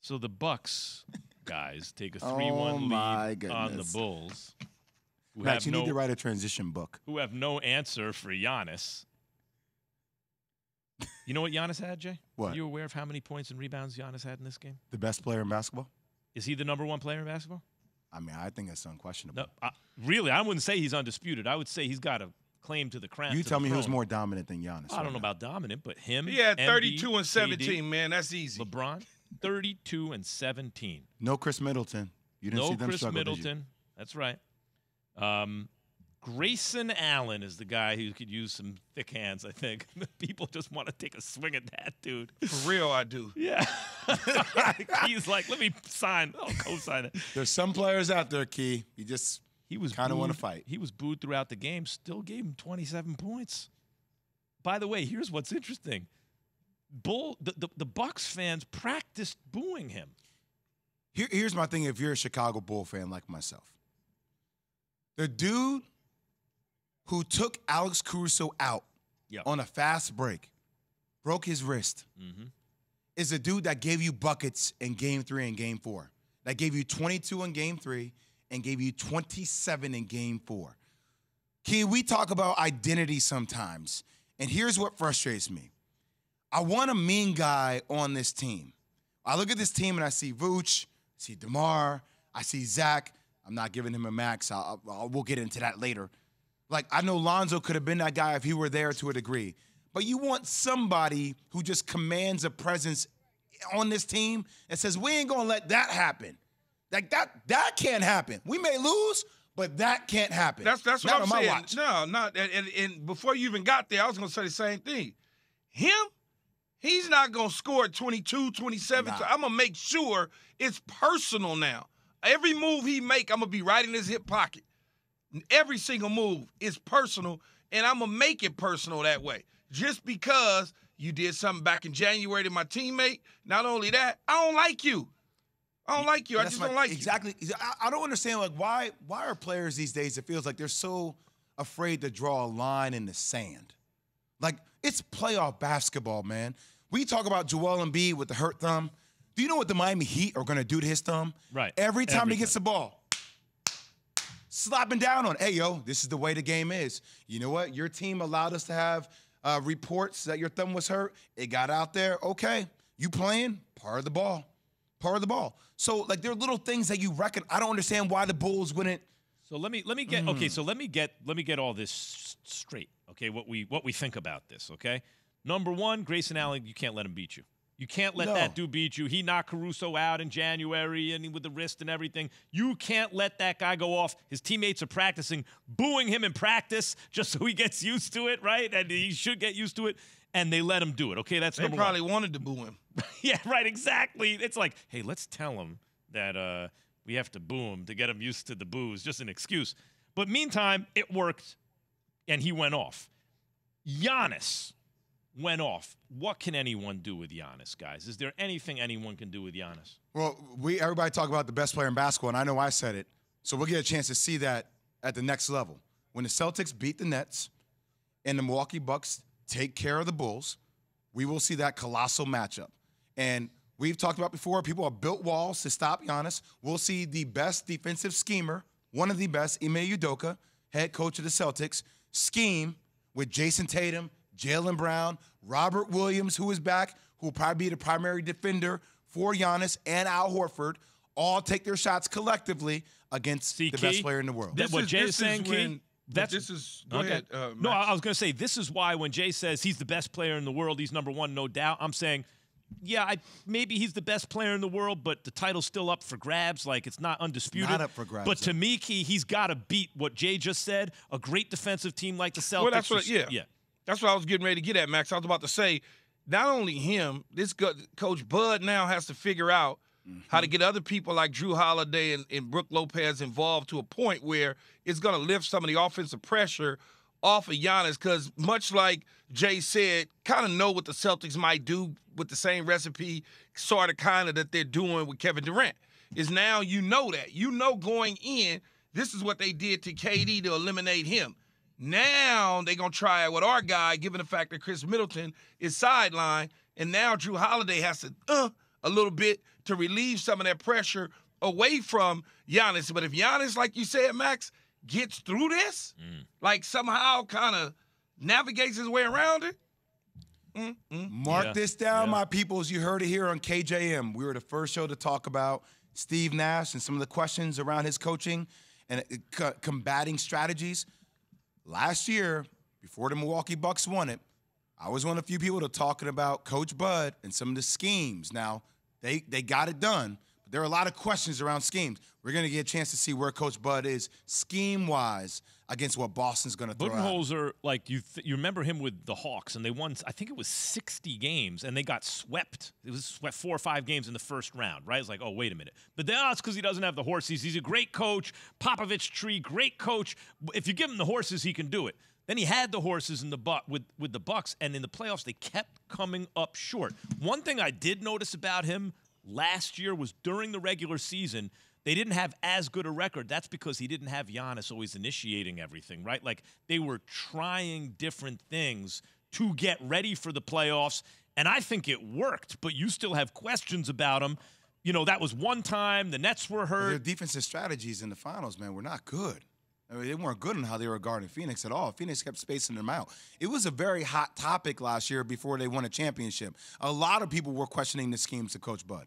So the Bucks guys take a Oh, three-one my lead on the. Bulls, who Matt, have you no need to write a transition book. who have no answer for Giannis. You know what Giannis had, Jay? What? Are you aware of how many points and rebounds Giannis had in this game? The best player in basketball? Is he the number one player in basketball? I mean, I think that's unquestionable. No, I, really, I wouldn't say he's undisputed. I would say he's got a claim to the crown. you tell the me who's more dominant than Giannis. I right don't know now. about dominant, but him. He had Embiid, 32 and KD, 17, man. That's easy. LeBron, 32 and 17. No Khris Middleton. You didn't no see them Khris struggle, did you? Middleton. That's right. Um, Grayson Allen is the guy who could use some thick hands. I think people just want to take a swing at that dude. For real, I do. Yeah, he's like, let me sign. I'll co-sign it. There's some players out there, Key. You just He was Kinda wanna fight. He was booed throughout the game. Still gave him 27 points. By the way, here's what's interesting. Bull, the, the, the Bucks fans practiced booing him. Here, here's my thing if you're a Chicago Bull fan like myself. The dude who took Alex Caruso out Yep. on a fast break, broke his wrist, Mm-hmm. is a dude that gave you buckets in game three and game four. That gave you 22 in game three and gave you 27 in game four. Key, we talk about identity sometimes. And here's what frustrates me. I want a mean guy on this team. I look at this team and I see Vooch, I see DeMar, I see Zach. I'm not giving him a max. I'll, I'll, we'll get into that later. Like, I know Lonzo could have been that guy if he were there to a degree. But you want somebody who just commands a presence on this team and says, we ain't gonna let that happen. Like that, that can't happen. We may lose, but that can't happen. That's that's Not what I'm on my saying. watch. No, not and, and, and before you even got there, I was gonna say the same thing. Him, he's not gonna score 22, 27. Nah. I'm gonna make sure it's personal now. Every move he make, I'm gonna be right in his hip pocket. Every single move is personal, and I'm gonna make it personal that way. Just because you did something back in January to my teammate, not only that, I don't like you. I don't like you. I just my- don't like you. exactly. I, I don't understand like why why are players these days? It feels like they're so afraid to draw a line in the sand. Like it's playoff basketball, man. We talk about Joel Embiid with the hurt thumb. Do you know what the Miami Heat are going to do to his thumb? Right. Every time Every he gets the ball, slapping down on. Hey, yo, this is the way the game is. You know what? Your team allowed us to have uh, reports that your thumb was hurt. It got out there. Okay, you playing? Part of the ball. Part of the ball. So like there are little things that you reckon. I don't understand why the Bulls wouldn't. So let me let me get Mm. okay. So let me get let me get all this straight. Okay, what we what we think about this. Okay, number one, Grayson Allen, you can't let him beat you. You can't let No. that dude beat you. He knocked Caruso out in January and with the wrist and everything. You can't let that guy go off. His teammates are practicing, booing him in practice just so he gets used to it, right? And he should get used to it. And they let him do it. Okay, that's They probably one. wanted to boo him. Yeah, right, exactly. It's like, hey, let's tell him that uh, we have to boo him to get him used to the booze, just an excuse. But meantime, it worked, and he went off. Giannis went off. What can anyone do with Giannis, guys? Is there anything anyone can do with Giannis? Well, we everybody talk about the best player in basketball, and I know I said it. So we'll get a chance to see that at the next level. When the Celtics beat the Nets and the Milwaukee Bucks take care of the Bulls, we will see that colossal matchup. And we've talked about before, people have built walls to stop Giannis. We'll see the best defensive schemer, one of the best, Ime Udoka, head coach of the Celtics, scheme with Jayson Tatum, Jaylen Brown, Robert Williams, who is back, who will probably be the primary defender for Giannis and Al Horford, all take their shots collectively against See, the Key, best player in the world. that- This what is- Jay this is saying, Key, when- but that's- this is go Okay. ahead. Uh, no, I I was going to say this is why when Jay says he's the best player in the world, he's number one, no doubt. I'm saying, yeah, I, maybe he's the best player in the world, but the title's still up for grabs. Like it's not undisputed. Not up for grabs, But to me, Key, he's got to beat what Jay just said. A great defensive team like the Celtics. Well, that's what. is- Yeah, yeah. That's what I was getting ready to get at, Max. I was about to say, not only him, this go- coach Bud now has to figure out how to mm-hmm. get other people like Jrue Holiday and, and Brook Lopez involved to a point where it's going to lift some of the offensive pressure off of Giannis. Because much like Jay said, kind of know what the Celtics might do with the same recipe, sort of kind of that they're doing with Kevin Durant. Is now you know that you know going in, this is what they did to KD to eliminate him. Now they're gonna try it with our guy, given the fact that Khris Middleton is sidelined, and now Jrue Holiday has to uh a little bit to relieve some of that pressure away from Giannis. But if Giannis, like you said, Max, gets through this, mm. like somehow kind of navigates his way around it. Mm, mm. Mark yeah. this down, yeah. my peoples. You heard it here on KJM. We were the first show to talk about Steve Nash and some of the questions around his coaching and uh, combating strategies. Last year, before the Milwaukee Bucks won it, I was one of the few people to talking about Coach Bud and some of the schemes. Now, they they got it done, but there are a lot of questions around schemes. We're going to get a chance to see where Coach Bud is scheme wise against what Boston's going to throw. Budenholzer, like you, th- you remember him with the Hawks, and they won. I think it was 60 games, and they got swept. It was swept four or five games in the first round. Right? It's like, oh, wait a minute. But that's oh, because he doesn't have the horses. He's a great coach. Popovich tree, great coach. If you give him the horses, he can do it. Then he had the horses in the butt with with the Bucks, and in the playoffs they kept coming up short. One thing I did notice about him last year was during the regular season they didn't have as good a record. That's because he didn't have Giannis always initiating everything, right? Like they were trying different things to get ready for the playoffs, and I think it worked. But you still have questions about him. You know, that was one time the Nets were hurt. Their defensive strategies in the finals, man, were not good. I mean, they weren't good in how they were guarding Phoenix at all. Phoenix kept spacing them out. It was a very hot topic last year before they won a championship. A lot of people were questioning the schemes of Coach Bud.